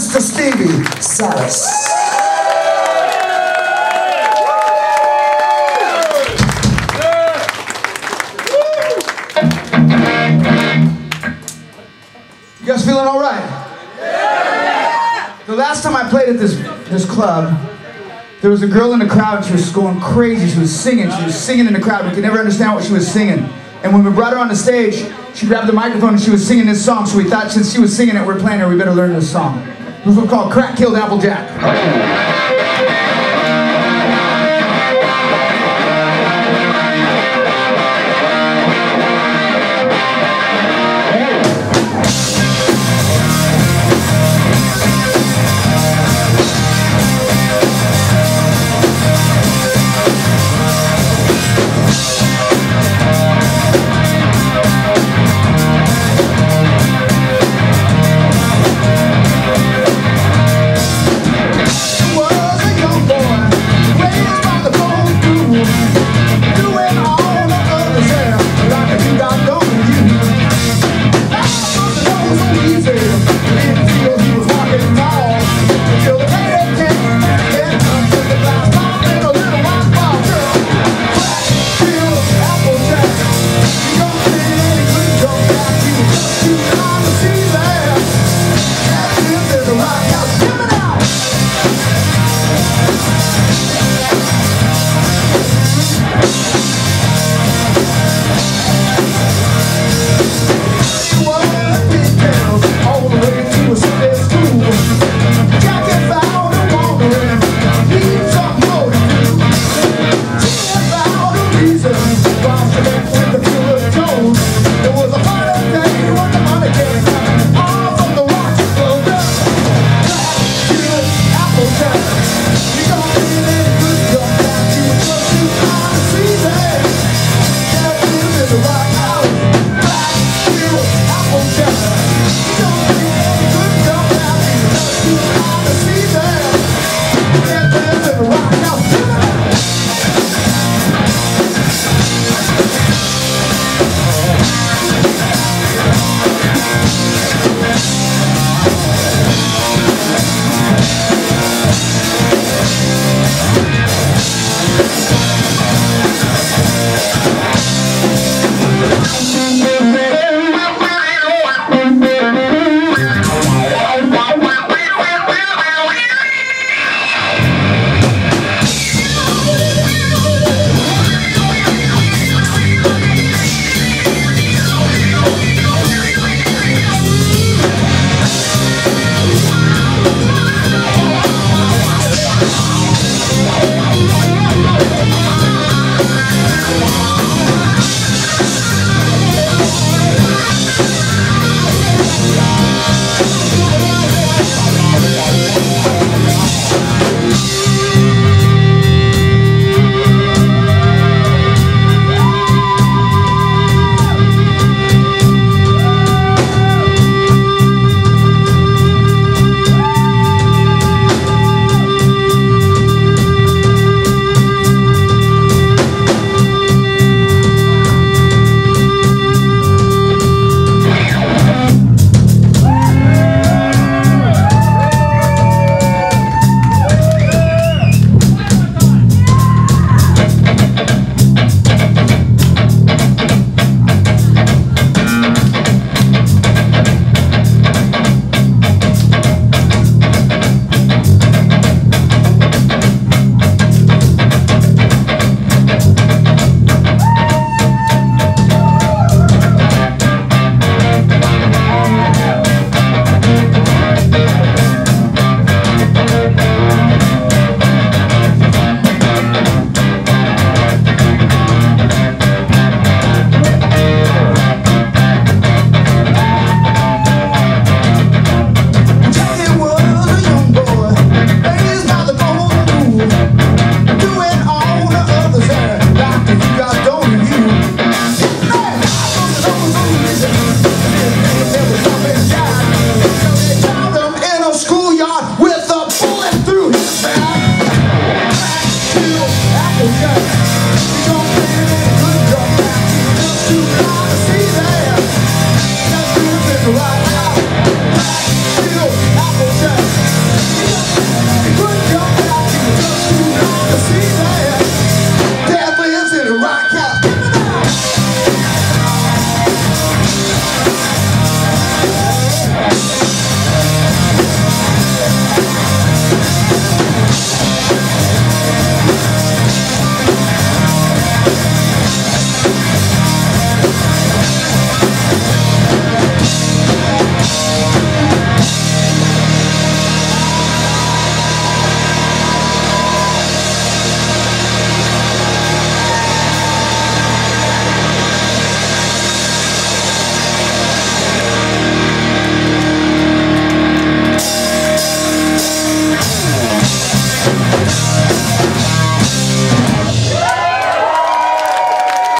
Mr. Stevie Salas. You guys feeling all right? The last time I played at this this club, there was a girl in the crowd and she was going crazy. She was singing. She was singing in the crowd. We could never understand what she was singing. And when we brought her on the stage, she grabbed the microphone and she was singing this song. So we thought since she was singing it, we're playing her, we better learn this song. This was called Crack Killed Applejack. Oh. Yes.